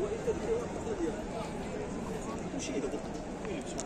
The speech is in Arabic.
وإذا الجواب قد يمشي له ويمشي